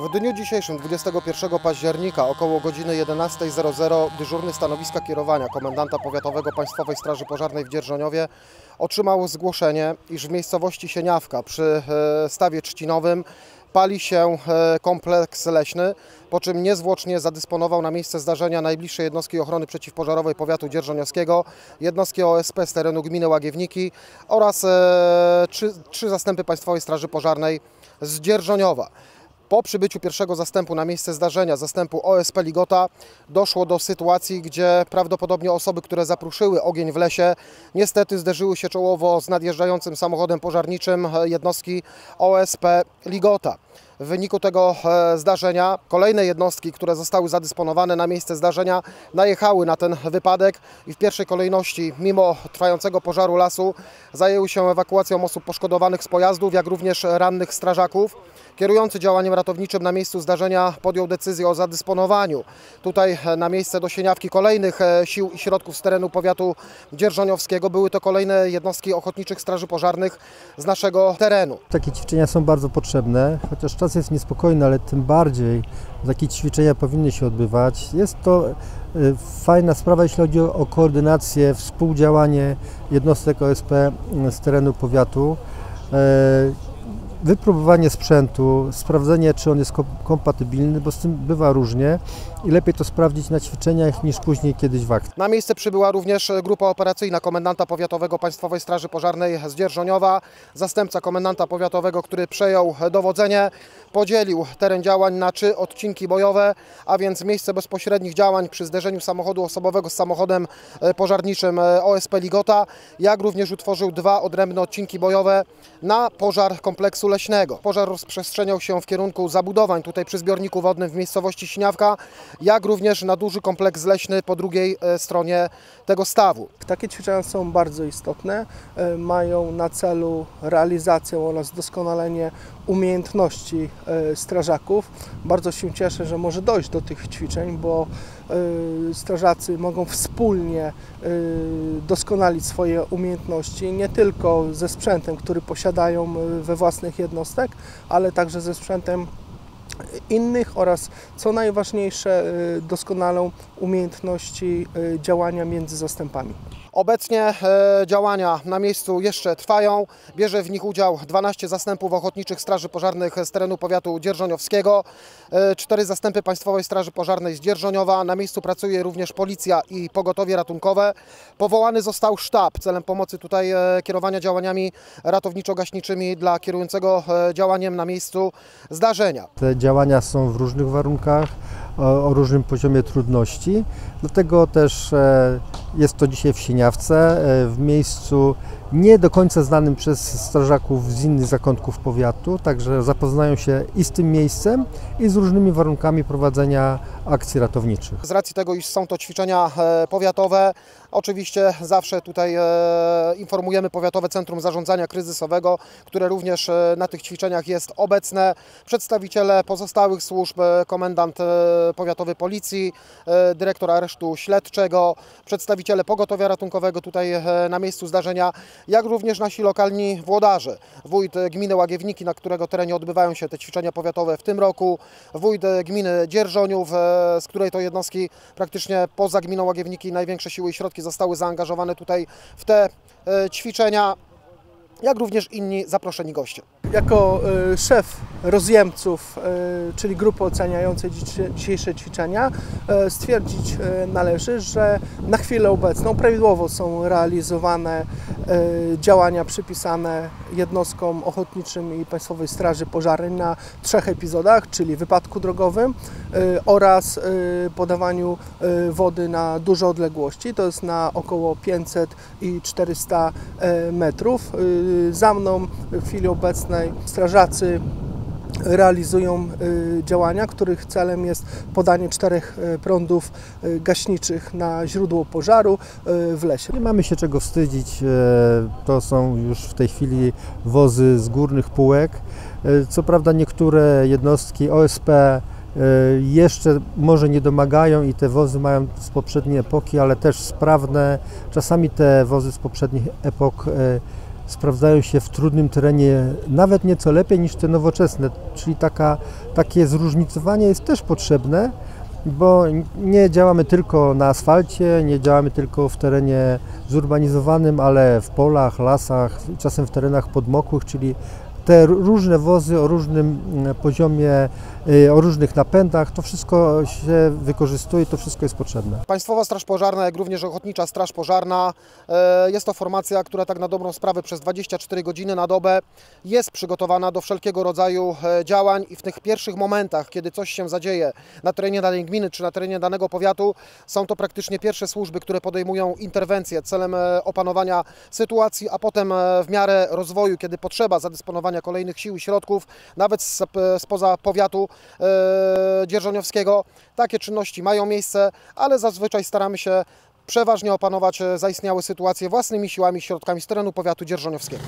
W dniu dzisiejszym, 21 października, około godziny 11.00 dyżurny stanowiska kierowania komendanta powiatowego Państwowej Straży Pożarnej w Dzierżoniowie otrzymał zgłoszenie, iż w miejscowości Sieniawka przy e, stawie trzcinowym pali się e, kompleks leśny, po czym niezwłocznie zadysponował na miejsce zdarzenia najbliższej jednostki ochrony przeciwpożarowej powiatu dzierżoniowskiego, jednostki OSP z terenu gminy Łagiewniki oraz e, trzy zastępy Państwowej Straży Pożarnej z Dzierżoniowa. Po przybyciu pierwszego zastępu na miejsce zdarzenia, zastępu OSP Ligota, doszło do sytuacji, gdzie prawdopodobnie osoby, które zapruszyły ogień w lesie, niestety zderzyły się czołowo z nadjeżdżającym samochodem pożarniczym jednostki OSP Ligota. W wyniku tego e, zdarzenia kolejne jednostki, które zostały zadysponowane na miejsce zdarzenia, najechały na ten wypadek i w pierwszej kolejności, mimo trwającego pożaru lasu, zajęły się ewakuacją osób poszkodowanych z pojazdów, jak również rannych strażaków. Kierujący działaniem ratowniczym na miejscu zdarzenia podjął decyzję o zadysponowaniu tutaj e, na miejsce do Sieniawki kolejnych e, sił i środków z terenu powiatu dzierżoniowskiego. Były to kolejne jednostki ochotniczych straży pożarnych z naszego terenu. Takie ćwiczenia są bardzo potrzebne, chociaż czas jest niespokojny, ale tym bardziej takie ćwiczenia powinny się odbywać. Jest to e, fajna sprawa, jeśli chodzi o koordynację, współdziałanie jednostek OSP z terenu powiatu wypróbowanie sprzętu, sprawdzenie, czy on jest kompatybilny, bo z tym bywa różnie i lepiej to sprawdzić na ćwiczeniach niż później kiedyś w akcji. Na miejsce przybyła również grupa operacyjna komendanta powiatowego Państwowej Straży Pożarnej z Dzierżoniowa, zastępca komendanta powiatowego, który przejął dowodzenie, podzielił teren działań na trzy odcinki bojowe, a więc miejsce bezpośrednich działań przy zderzeniu samochodu osobowego z samochodem e, pożarniczym e, OSP Ligota, jak również utworzył dwa odrębne odcinki bojowe na pożar kompleksu leśnego. Pożar rozprzestrzeniał się w kierunku zabudowań tutaj przy zbiorniku wodnym w miejscowości Śniawka, jak również na duży kompleks leśny po drugiej e, stronie tego stawu. Takie ćwiczenia są bardzo istotne, e, mają na celu realizację oraz doskonalenie umiejętności e, strażaków. Bardzo się cieszę, że może dojść do tych ćwiczeń, bo strażacy mogą wspólnie doskonalić swoje umiejętności, nie tylko ze sprzętem, który posiadają we własnych jednostek, ale także ze sprzętem innych oraz, co najważniejsze, y, doskonalą umiejętności y, działania między zastępami. Obecnie e, działania na miejscu jeszcze trwają. Bierze w nich udział 12 zastępów ochotniczych straży pożarnych z terenu powiatu dzierżoniowskiego, e, cztery zastępy Państwowej Straży Pożarnej z Dzierżoniowa. Na miejscu pracuje również policja i pogotowie ratunkowe. Powołany został sztab celem pomocy tutaj e, kierowania działaniami ratowniczo-gaśniczymi dla kierującego działaniem na miejscu zdarzenia. Działania są w różnych warunkach o, o różnym poziomie trudności. Dlatego też e, jest to dzisiaj w Sieniawce, e, w miejscu nie do końca znanym przez strażaków z innych zakątków powiatu, także zapoznają się i z tym miejscem, i z różnymi warunkami prowadzenia akcji ratowniczych. Z racji tego, iż są to ćwiczenia e, powiatowe, oczywiście zawsze tutaj e, informujemy Powiatowe Centrum Zarządzania Kryzysowego, które również e, na tych ćwiczeniach jest obecne, przedstawiciele pozostałych służb, komendant powiatowy policji, dyrektor aresztu śledczego, przedstawiciele pogotowia ratunkowego tutaj na miejscu zdarzenia, jak również nasi lokalni włodarze. Wójt gminy Łagiewniki, na którego terenie odbywają się te ćwiczenia powiatowe w tym roku, wójt gminy Dzierżoniów, z której to jednostki praktycznie poza gminą Łagiewniki największe siły i środki zostały zaangażowane tutaj w te e, ćwiczenia, jak również inni zaproszeni goście. Jako e, szef rozjemców, e, czyli grupy oceniającej dzisiejsze ćwiczenia, stwierdzić należy, że na chwilę obecną prawidłowo są realizowane działania przypisane jednostkom ochotniczym i Państwowej Straży Pożarnej na trzech epizodach, czyli wypadku drogowym oraz podawaniu wody na duże odległości, to jest na około 500 i 400 metrów. Za mną w chwili obecnej strażacy realizują y, działania, których celem jest podanie czterech y, prądów y, gaśniczych na źródło pożaru w lesie. Nie mamy się czego wstydzić, to są już w tej chwili wozy z górnych półek. Co prawda niektóre jednostki OSP jeszcze może nie domagają i te wozy mają z poprzedniej epoki, ale też sprawne. Czasami te wozy z poprzednich epok sprawdzają się w trudnym terenie nawet nieco lepiej niż te nowoczesne, czyli taka, takie zróżnicowanie jest też potrzebne, bo nie działamy tylko na asfalcie, nie działamy tylko w terenie zurbanizowanym, ale w polach, lasach, czasem w terenach podmokłych, czyli te różne wozy o różnym mm, poziomie, o różnych napędach, to wszystko się wykorzystuje, to wszystko jest potrzebne. Państwowa Straż Pożarna, jak również Ochotnicza Straż Pożarna e, jest to formacja, która tak na dobrą sprawę przez 24 godziny na dobę jest przygotowana do wszelkiego rodzaju e, działań i w tych pierwszych momentach, kiedy coś się zadzieje na terenie danej gminy czy na terenie danego powiatu, są to praktycznie pierwsze służby, które podejmują interwencje celem e, opanowania sytuacji, a potem w miarę rozwoju, kiedy potrzeba zadysponowania kolejnych sił i środków, nawet spoza powiatu dzierżoniowskiego, takie czynności mają miejsce, ale zazwyczaj staramy się przeważnie opanować e, zaistniałe sytuacje własnymi siłami i środkami z terenu powiatu dzierżoniowskiego.